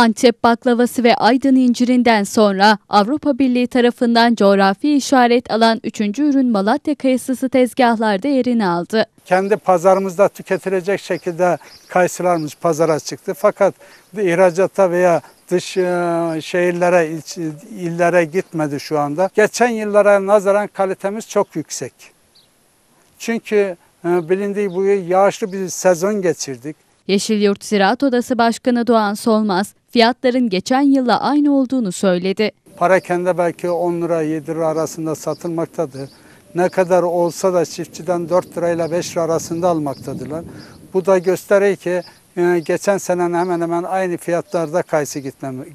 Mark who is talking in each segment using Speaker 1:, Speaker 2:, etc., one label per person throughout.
Speaker 1: Antep baklavası ve Aydın incirinden sonra Avrupa Birliği tarafından coğrafi işaret alan 3. ürün Malatya kayısısı tezgahlarda yerini aldı.
Speaker 2: kendi pazarımızda tüketilecek şekilde kayısılarımız pazara çıktı. Fakat ihracata veya dış e, şehirlere, il- illere gitmedi şu anda. Geçen yıllara nazaran kalitemiz çok yüksek. Çünkü e, bilindiği bu yağışlı bir sezon geçirdik.
Speaker 1: Yeşilyurt Ziraat Odası Başkanı Doğan Solmaz, fiyatların geçen yılla aynı olduğunu söyledi.
Speaker 2: Parakende belki 10 lira 7 lira arasında satılmaktadır. Ne kadar olsa da çiftçiden 4 lirayla 5 lira arasında almaktadırlar. Bu da gösteriyor ki e, geçen senenin hemen hemen aynı fiyatlarda kayısı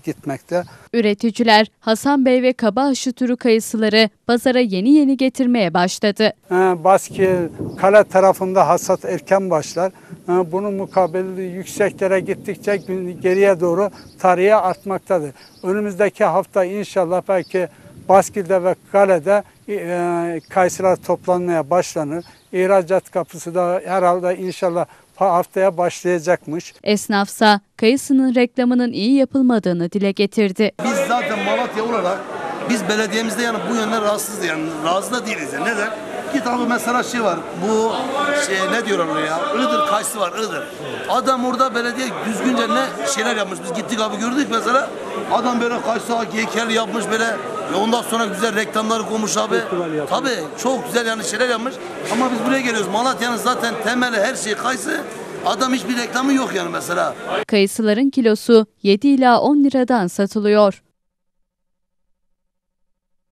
Speaker 2: gitmekte.
Speaker 1: Üreticiler Hasan Bey ve Kabaşı türü kayısıları pazara yeni yeni getirmeye başladı.
Speaker 2: E, Baski kale tarafında hasat erken başlar. Bunun mukabil yükseklere gittikçe geriye doğru tarihe artmaktadır. Önümüzdeki hafta inşallah belki Baskil'de ve Kale'de e, kayısılar toplanmaya başlanır. İhracat kapısı da herhalde inşallah haftaya başlayacakmış.
Speaker 1: Esnafsa kayısının reklamının iyi yapılmadığını dile getirdi.
Speaker 3: Biz zaten Malatya olarak biz belediyemizde yani bu yönden rahatsızız yani razı da değiliz yani. Neden? Git abi mesela şey var bu şey ne diyorlar ona ya Iğdır kayısı var Iğdır. Adam orada belediye düzgünce ne şeyler yapmış biz gittik abi gördük mesela adam böyle kayısı heykel yapmış böyle ve ondan sonra güzel reklamları koymuş abi. Tabii çok güzel yani şeyler yapmış ama biz buraya geliyoruz Malatya'nın zaten temeli her şey kayısı adam hiçbir reklamı yok yani mesela.
Speaker 1: Kayısıların kilosu 7 ila 10 liradan satılıyor.